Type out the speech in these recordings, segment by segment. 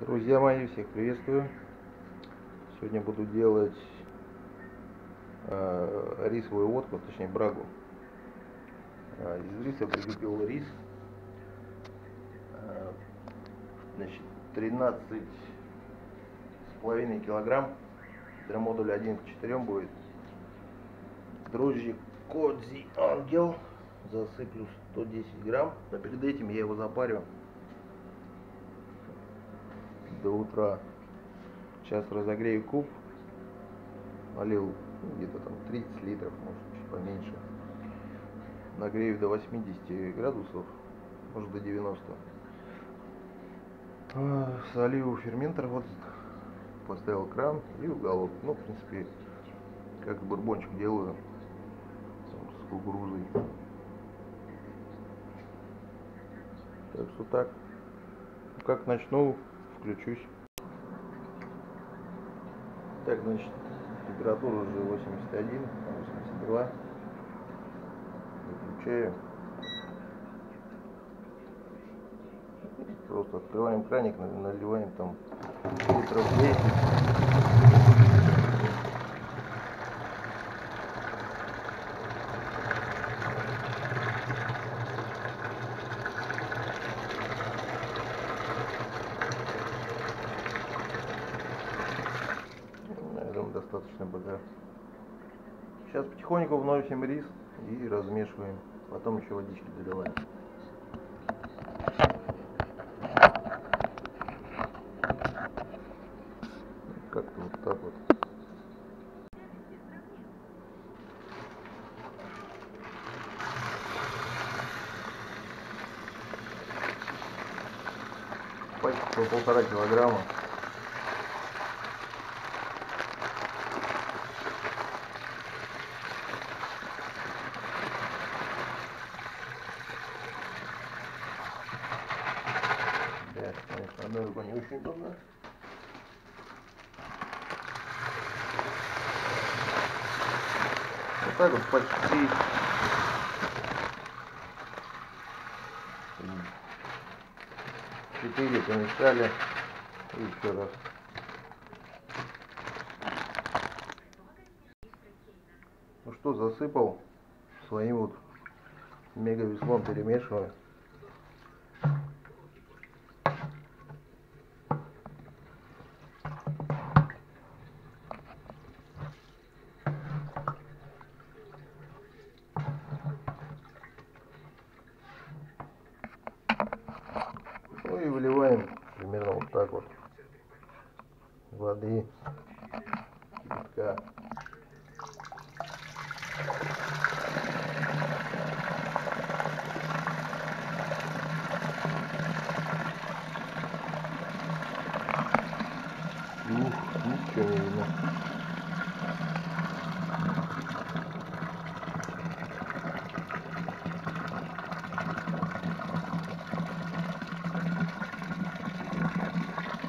Друзья мои, всех приветствую. Сегодня буду делать э, рисовую водку, точнее брагу. Э, из риса приготовил рис. Э, значит, 13 с половиной килограмм. Для модуля 1 к 4 будет. Дрожжи Кодзи Ангел. Засыплю 110 грамм. Но перед этим я его запарю до утра. Сейчас разогрею куб. Налил где-то там 30 литров, может чуть поменьше. Нагрею до 80 градусов, может до 90. А, солью ферментор, вот поставил кран и уголок. Ну, в принципе, как бурбончик делаю с кукурузой. Так что так. Как начну, включусь. Так, значит, температура уже 81, 82. Выключаю. Просто открываем краник, наливаем там литров 10. Достаточно пока. Сейчас потихоньку вносим рис и размешиваем. Потом еще водички доливаем. Как-то вот так вот. Пачка по полтора килограмма. Одной рукой не очень удобно. Вот так вот почти четыре помешали. И еще раз. Ну что, засыпал своим вот мега веслом перемешиваю. Ну и выливаем примерно вот так вот воды кипятка. Ух, ничего не видно.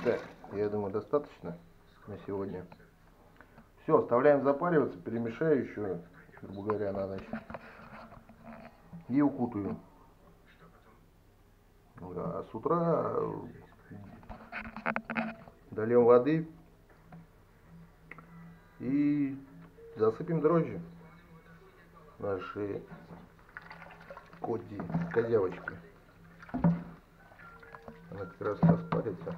Так, я думаю, достаточно на сегодня. Все, оставляем запариваться, перемешаю еще, грубо говоря, на ночь. И укутаю. А с утра дольем воды и засыпем дрожжи наши коди, козявочки. Она как раз распарится.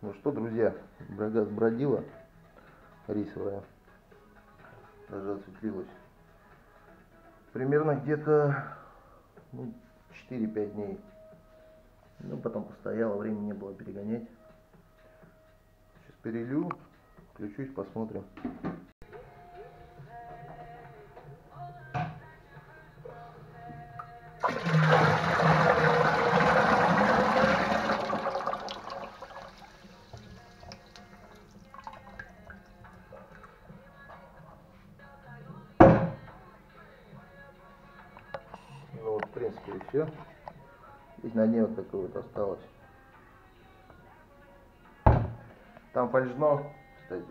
Ну что, друзья, брага сбродила рисовая. Даже отцепилась. Примерно где-то ну, 4-5 дней. Ну, потом постояла, времени не было перегонять. Сейчас перелью, включусь, посмотрим. Все. Здесь на дне вот такое вот осталось. Там фольжно, кстати.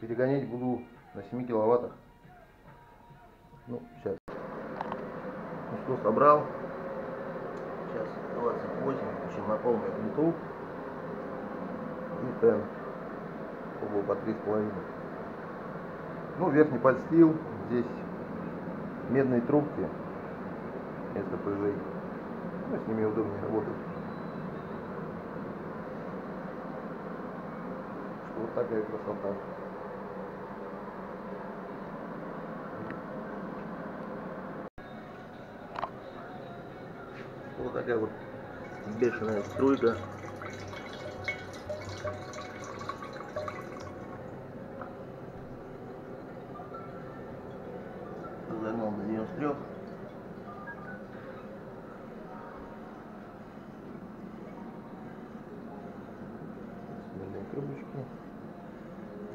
Перегонять буду на 7 киловаттах. Ну, сейчас. Ну что, собрал. Сейчас 28, включим на полную плиту. И тен. Пробовал по 3,5. Ну, верхний подстил. Здесь медные трубки. Пыжей. Ну, с ними удобнее работать. Вот такая красота. Вот такая вот бешеная струйка. Трубочки.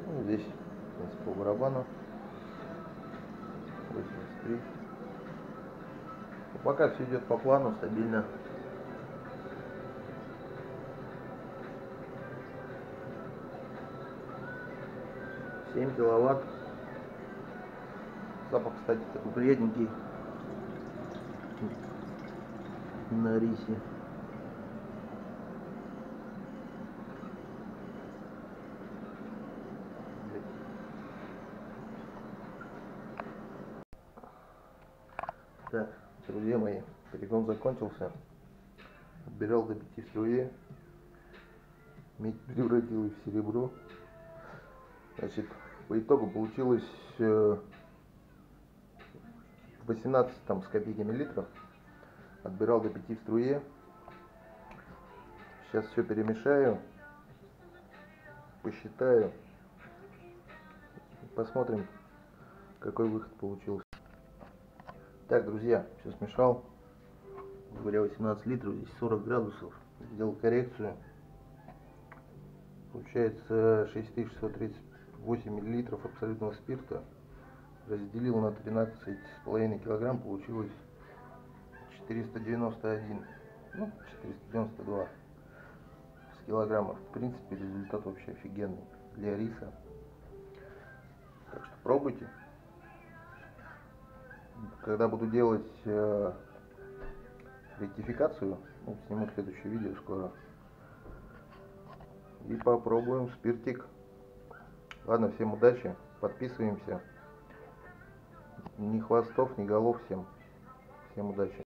Ну, здесь, в принципе, по барабану. 83. Ну, пока все идет по плану, стабильно. Семь киловатт. Запах, кстати, такой приятненький на рисе. Так, друзья мои, перегон закончился. Отбирал до 5 струе. Медь превратилась в серебро. Значит, по итогу получилось 18 там с копейками литров. Отбирал до 5 в струе. Сейчас все перемешаю. Посчитаю. Посмотрим, какой выход получился. Так, друзья, все смешал. Говоря 18 литров, здесь 40 градусов. Сделал коррекцию. Получается 6638 миллилитров абсолютного спирта. Разделил на 13,5 килограмм, получилось 491, ну 492 с килограммов. В принципе, результат вообще офигенный для риса. Так что пробуйте когда буду делать э, ректификацию, ну, сниму следующее видео скоро. И попробуем спиртик. Ладно, всем удачи, подписываемся. Ни хвостов, ни голов всем. Всем удачи.